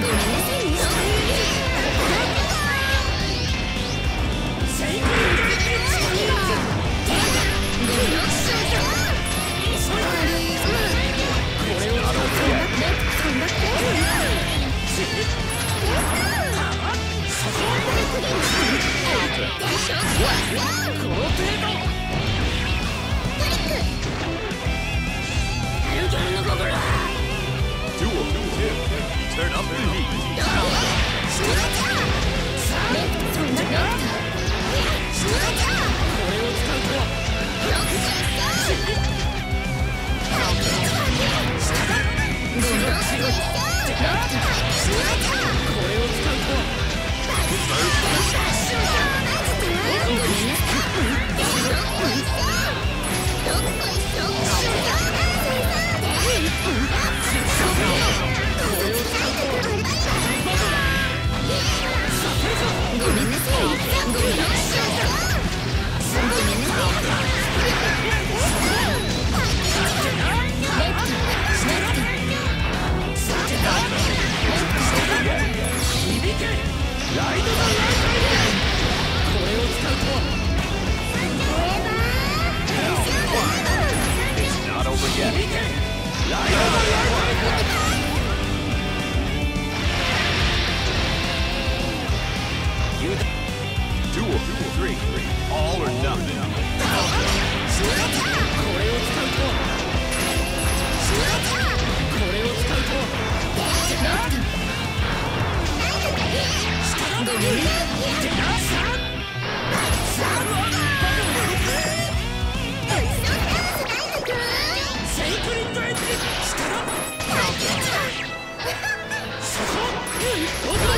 Yeah. そこ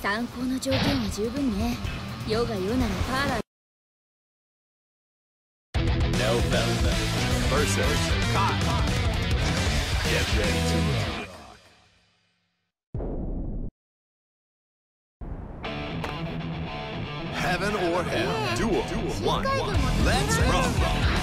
参考の条件は十分ね。世が世ならパーラー。Get ready to rock. Heaven or hell. Duel. One. Let's rock.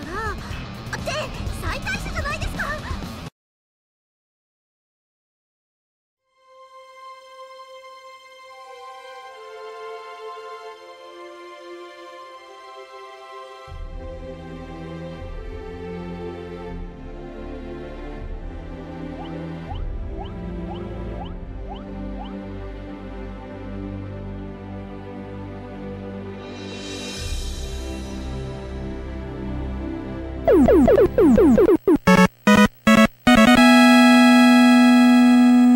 ったら。って再開 Woo!